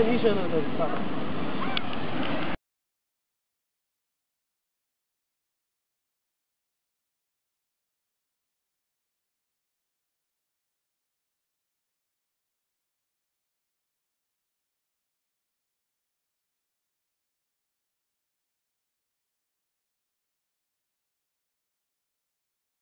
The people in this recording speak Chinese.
医生的那块。